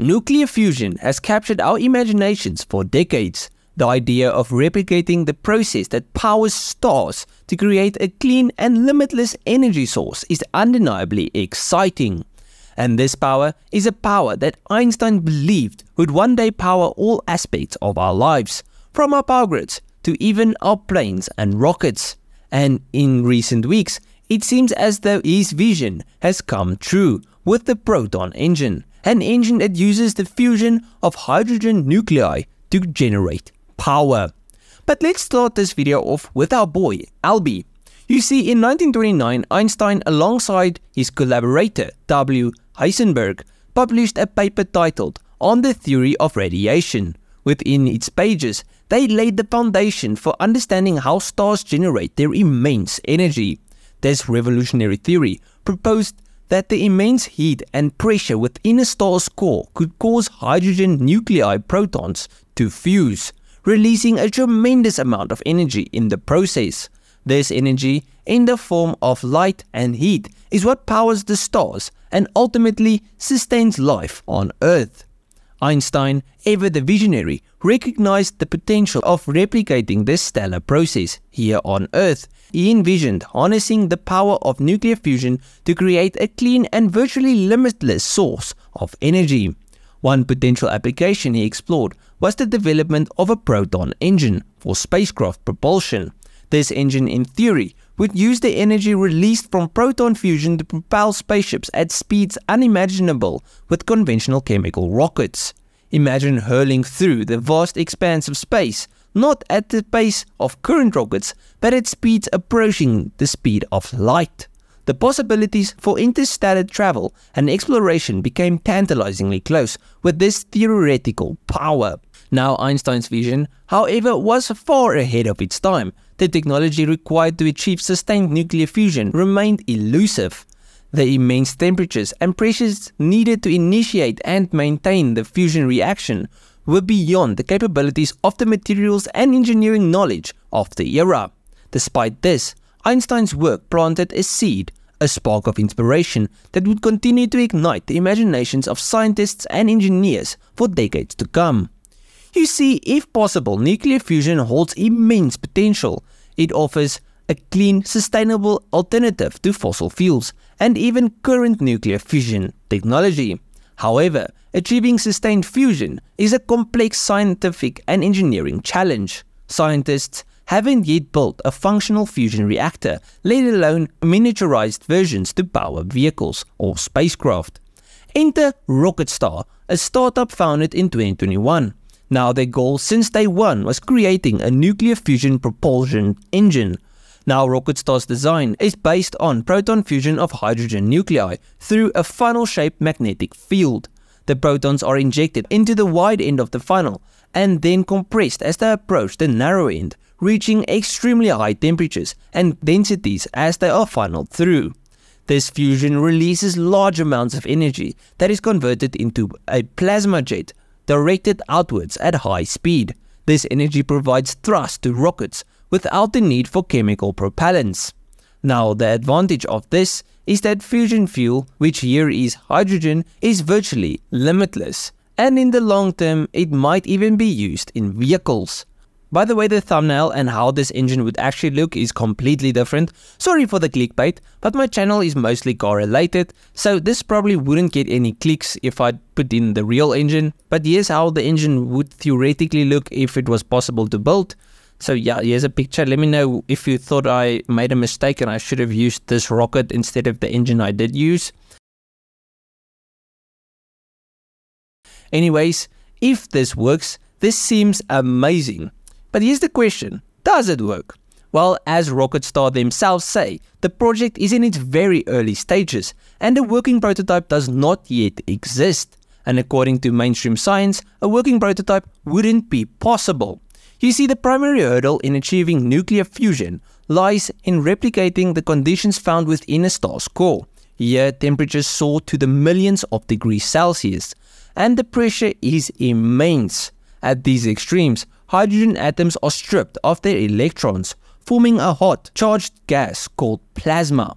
Nuclear fusion has captured our imaginations for decades. The idea of replicating the process that powers stars to create a clean and limitless energy source is undeniably exciting. And this power is a power that Einstein believed would one day power all aspects of our lives, from our power grids to even our planes and rockets. And in recent weeks, it seems as though his vision has come true with the proton engine an engine that uses the fusion of hydrogen nuclei to generate power. But let's start this video off with our boy, Albie. You see, in 1929, Einstein, alongside his collaborator W. Heisenberg, published a paper titled On the Theory of Radiation. Within its pages, they laid the foundation for understanding how stars generate their immense energy. This revolutionary theory proposed that the immense heat and pressure within a star's core could cause hydrogen nuclei protons to fuse, releasing a tremendous amount of energy in the process. This energy, in the form of light and heat, is what powers the stars and ultimately sustains life on Earth. Einstein, ever the visionary, recognized the potential of replicating this stellar process here on Earth he envisioned harnessing the power of nuclear fusion to create a clean and virtually limitless source of energy. One potential application he explored was the development of a proton engine for spacecraft propulsion. This engine, in theory, would use the energy released from proton fusion to propel spaceships at speeds unimaginable with conventional chemical rockets. Imagine hurling through the vast expanse of space not at the pace of current rockets, but at speeds approaching the speed of light. The possibilities for interstellar travel and exploration became tantalizingly close with this theoretical power. Now, Einstein's vision, however, was far ahead of its time. The technology required to achieve sustained nuclear fusion remained elusive. The immense temperatures and pressures needed to initiate and maintain the fusion reaction were beyond the capabilities of the materials and engineering knowledge of the era. Despite this, Einstein's work planted a seed, a spark of inspiration that would continue to ignite the imaginations of scientists and engineers for decades to come. You see, if possible, nuclear fusion holds immense potential. It offers a clean, sustainable alternative to fossil fuels and even current nuclear fusion technology. However, achieving sustained fusion is a complex scientific and engineering challenge. Scientists haven't yet built a functional fusion reactor, let alone miniaturized versions to power vehicles or spacecraft. Enter Rocketstar, a startup founded in 2021. Now their goal since day one was creating a nuclear fusion propulsion engine now Rocketstar's design is based on proton fusion of hydrogen nuclei through a funnel-shaped magnetic field. The protons are injected into the wide end of the funnel and then compressed as they approach the narrow end, reaching extremely high temperatures and densities as they are funneled through. This fusion releases large amounts of energy that is converted into a plasma jet directed outwards at high speed. This energy provides thrust to rockets without the need for chemical propellants. Now, the advantage of this is that fusion fuel, which here is hydrogen, is virtually limitless, and in the long term, it might even be used in vehicles. By the way, the thumbnail and how this engine would actually look is completely different. Sorry for the clickbait, but my channel is mostly car related, so this probably wouldn't get any clicks if I'd put in the real engine. But here's how the engine would theoretically look if it was possible to build. So yeah, here's a picture. Let me know if you thought I made a mistake and I should have used this rocket instead of the engine I did use. Anyways, if this works, this seems amazing. But here's the question, does it work? Well, as Rocketstar themselves say, the project is in its very early stages and a working prototype does not yet exist. And according to mainstream science, a working prototype wouldn't be possible. You see, the primary hurdle in achieving nuclear fusion lies in replicating the conditions found within a star's core. Here, temperatures soar to the millions of degrees Celsius, and the pressure is immense. At these extremes, hydrogen atoms are stripped of their electrons, forming a hot, charged gas called plasma.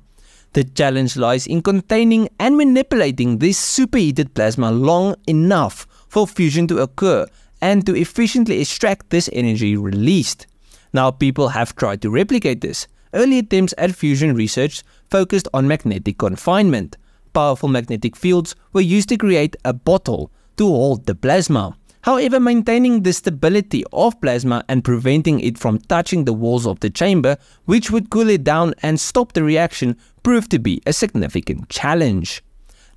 The challenge lies in containing and manipulating this superheated plasma long enough for fusion to occur and to efficiently extract this energy released. Now, people have tried to replicate this. Early attempts at fusion research focused on magnetic confinement. Powerful magnetic fields were used to create a bottle to hold the plasma. However, maintaining the stability of plasma and preventing it from touching the walls of the chamber, which would cool it down and stop the reaction, proved to be a significant challenge.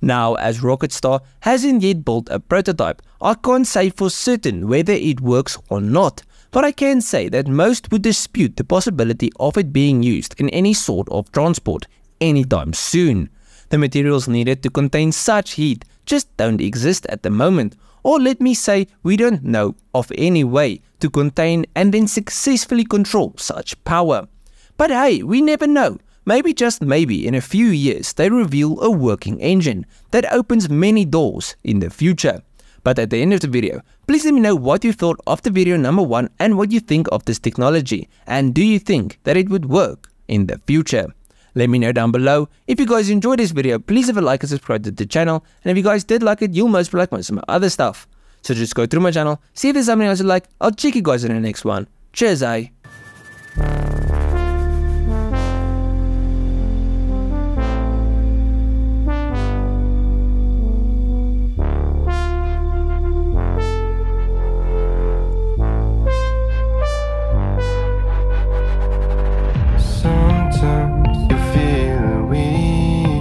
Now, as Rocketstar hasn't yet built a prototype, I can't say for certain whether it works or not, but I can say that most would dispute the possibility of it being used in any sort of transport anytime soon. The materials needed to contain such heat just don't exist at the moment, or let me say, we don't know of any way to contain and then successfully control such power. But hey, we never know. Maybe just maybe in a few years they reveal a working engine that opens many doors in the future. But at the end of the video, please let me know what you thought of the video number 1 and what you think of this technology and do you think that it would work in the future. Let me know down below. If you guys enjoyed this video, please leave a like and subscribe to the channel. And if you guys did like it, you'll most like most of my other stuff. So just go through my channel, see if there's something else you like. I'll check you guys in the next one. Cheers, eh?